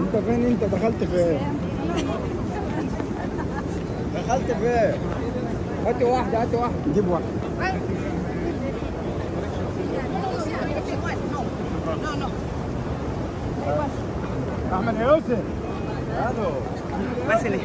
انت فين؟ انت دخلت فين؟ دخلت فين؟ هاتي واحدة هاتي واحدة. جيب واحدة. أحمد يوسف ألو Pásele.